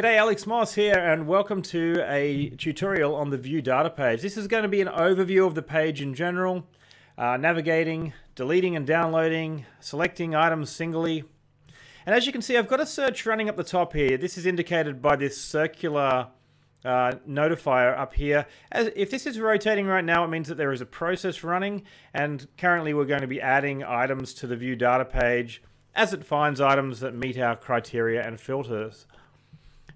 G'day, Alex Moss here, and welcome to a tutorial on the View Data page. This is going to be an overview of the page in general, uh, navigating, deleting and downloading, selecting items singly. And as you can see, I've got a search running up the top here. This is indicated by this circular uh, notifier up here. As, if this is rotating right now, it means that there is a process running, and currently we're going to be adding items to the View Data page as it finds items that meet our criteria and filters.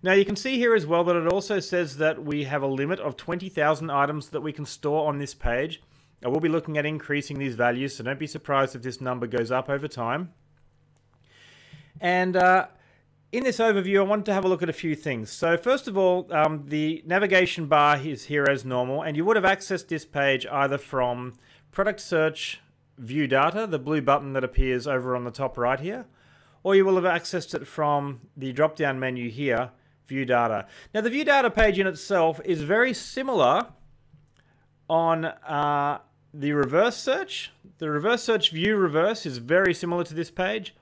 Now you can see here as well that it also says that we have a limit of 20,000 items that we can store on this page. I will be looking at increasing these values, so don't be surprised if this number goes up over time. And uh, in this overview, I wanted to have a look at a few things. So first of all, um, the navigation bar is here as normal, and you would have accessed this page either from Product Search View Data, the blue button that appears over on the top right here, or you will have accessed it from the drop-down menu here, view data. Now the view data page in itself is very similar on uh, the reverse search. The reverse search view reverse is very similar to this page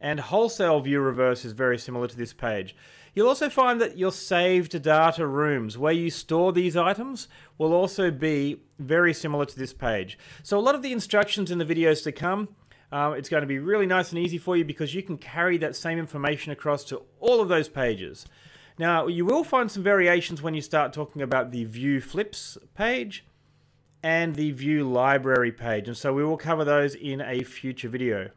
and wholesale view reverse is very similar to this page. You'll also find that your saved data rooms where you store these items will also be very similar to this page. So a lot of the instructions in the videos to come um, it's going to be really nice and easy for you because you can carry that same information across to all of those pages. Now, you will find some variations when you start talking about the View Flips page and the View Library page, and so we will cover those in a future video.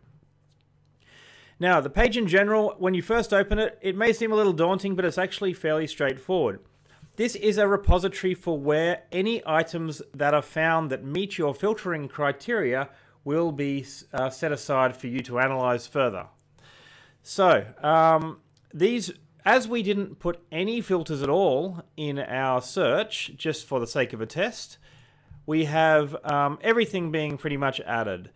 Now, the page in general, when you first open it, it may seem a little daunting, but it's actually fairly straightforward. This is a repository for where any items that are found that meet your filtering criteria will be uh, set aside for you to analyze further. So, um, these, as we didn't put any filters at all in our search, just for the sake of a test, we have um, everything being pretty much added.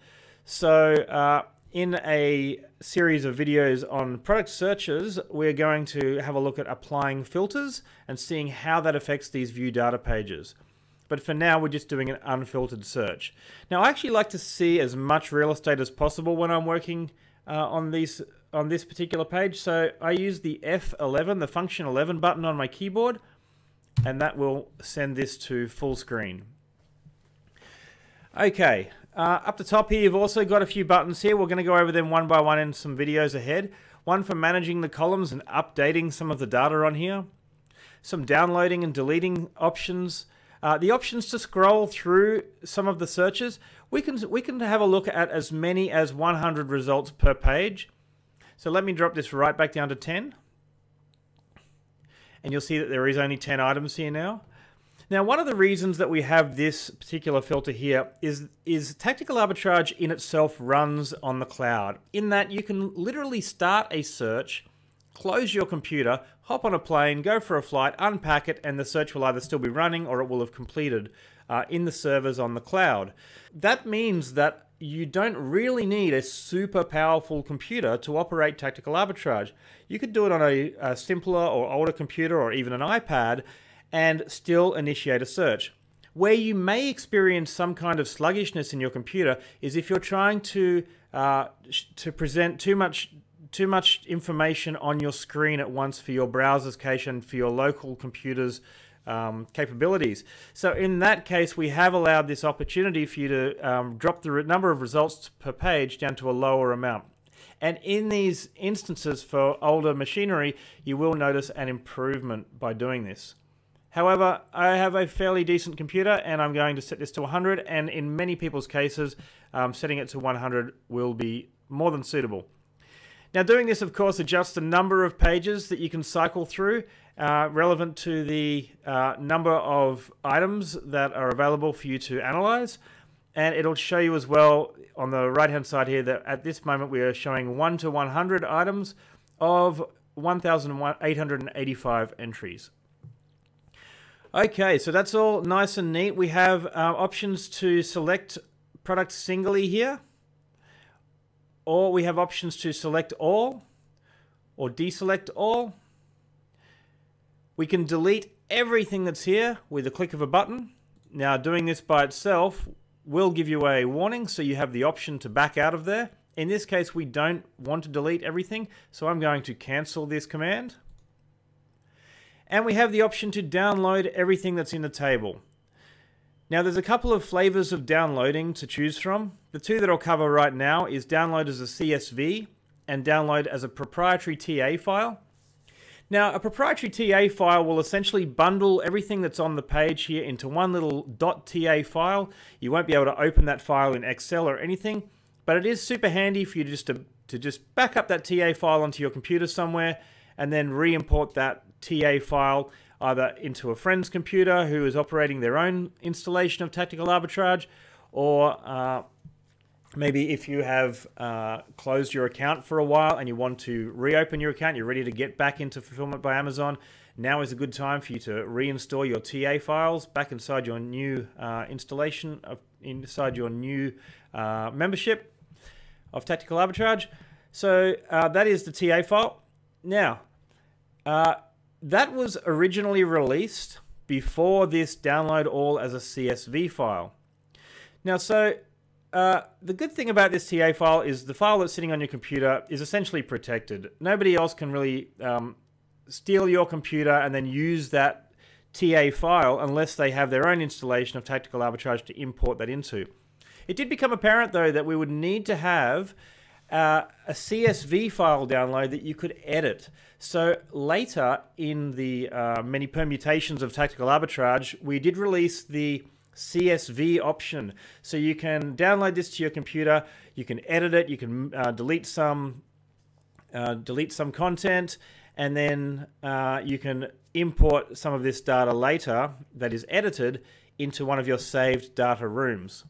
So, uh, in a series of videos on product searches, we're going to have a look at applying filters and seeing how that affects these view data pages. But for now, we're just doing an unfiltered search. Now, I actually like to see as much real estate as possible when I'm working uh, on these on this particular page. So I use the F11, the function 11 button on my keyboard, and that will send this to full screen. Okay, uh, up the top here, you've also got a few buttons here. We're going to go over them one by one in some videos ahead. One for managing the columns and updating some of the data on here. Some downloading and deleting options. Uh, the options to scroll through some of the searches, we can, we can have a look at as many as 100 results per page. So let me drop this right back down to 10. And you'll see that there is only 10 items here now. Now, one of the reasons that we have this particular filter here is, is Tactical Arbitrage in itself runs on the cloud, in that you can literally start a search close your computer, hop on a plane, go for a flight, unpack it, and the search will either still be running or it will have completed uh, in the servers on the cloud. That means that you don't really need a super powerful computer to operate tactical arbitrage. You could do it on a, a simpler or older computer or even an iPad and still initiate a search. Where you may experience some kind of sluggishness in your computer is if you're trying to uh, to present too much too much information on your screen at once for your browser's cache and for your local computer's um, capabilities. So in that case, we have allowed this opportunity for you to um, drop the number of results per page down to a lower amount. And in these instances for older machinery, you will notice an improvement by doing this. However, I have a fairly decent computer and I'm going to set this to 100 and in many people's cases, um, setting it to 100 will be more than suitable. Now doing this, of course, adjusts the number of pages that you can cycle through uh, relevant to the uh, number of items that are available for you to analyze. And it'll show you as well on the right hand side here that at this moment we are showing 1 to 100 items of 1,885 entries. Okay, so that's all nice and neat. We have uh, options to select products singly here or we have options to select all or deselect all. We can delete everything that's here with a click of a button. Now doing this by itself will give you a warning so you have the option to back out of there. In this case we don't want to delete everything so I'm going to cancel this command. And we have the option to download everything that's in the table. Now there's a couple of flavors of downloading to choose from. The two that I'll cover right now is download as a CSV and download as a proprietary TA file. Now, a proprietary TA file will essentially bundle everything that's on the page here into one little .ta file. You won't be able to open that file in Excel or anything, but it is super handy for you just to, to just back up that TA file onto your computer somewhere and then re-import that TA file either into a friend's computer who is operating their own installation of tactical arbitrage or uh, maybe if you have uh, closed your account for a while and you want to reopen your account, you're ready to get back into Fulfillment by Amazon, now is a good time for you to reinstall your TA files back inside your new uh, installation, of, inside your new uh, membership of Tactical Arbitrage. So uh, that is the TA file. Now, uh, that was originally released before this download all as a CSV file. Now, so uh, the good thing about this TA file is the file that's sitting on your computer is essentially protected. Nobody else can really um, steal your computer and then use that TA file unless they have their own installation of Tactical Arbitrage to import that into. It did become apparent though that we would need to have uh, a CSV file download that you could edit. So later in the uh, many permutations of Tactical Arbitrage, we did release the CSV option. So you can download this to your computer, you can edit it, you can uh, delete some uh, delete some content, and then uh, you can import some of this data later that is edited into one of your saved data rooms.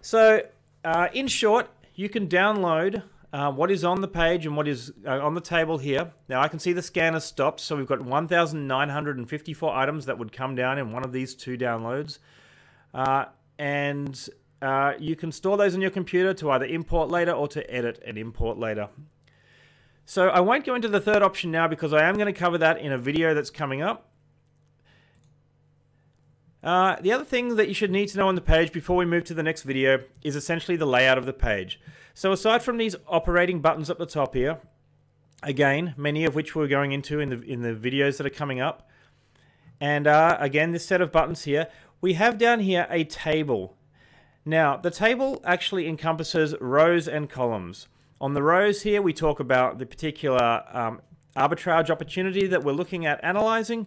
So uh, in short, you can download uh, what is on the page and what is uh, on the table here. Now I can see the scanner stopped, so we've got 1,954 items that would come down in one of these two downloads. Uh, and uh, you can store those on your computer to either import later or to edit and import later. So I won't go into the third option now because I am going to cover that in a video that's coming up. Uh, the other thing that you should need to know on the page before we move to the next video is essentially the layout of the page. So aside from these operating buttons at the top here, again, many of which we're going into in the, in the videos that are coming up, and uh, again, this set of buttons here, we have down here a table. Now, the table actually encompasses rows and columns. On the rows here, we talk about the particular um, arbitrage opportunity that we're looking at analyzing.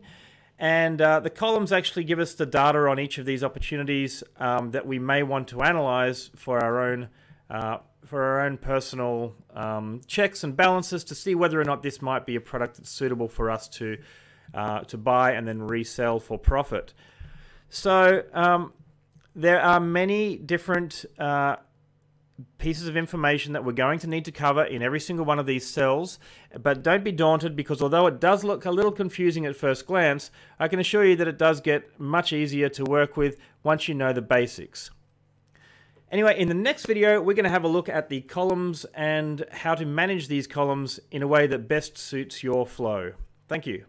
And uh, the columns actually give us the data on each of these opportunities um, that we may want to analyze for our own uh, for our own personal um, checks and balances to see whether or not this might be a product that's suitable for us to uh, to buy and then resell for profit. So um, there are many different uh, pieces of information that we're going to need to cover in every single one of these cells. But don't be daunted because although it does look a little confusing at first glance, I can assure you that it does get much easier to work with once you know the basics. Anyway, in the next video, we're going to have a look at the columns and how to manage these columns in a way that best suits your flow. Thank you.